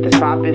The top is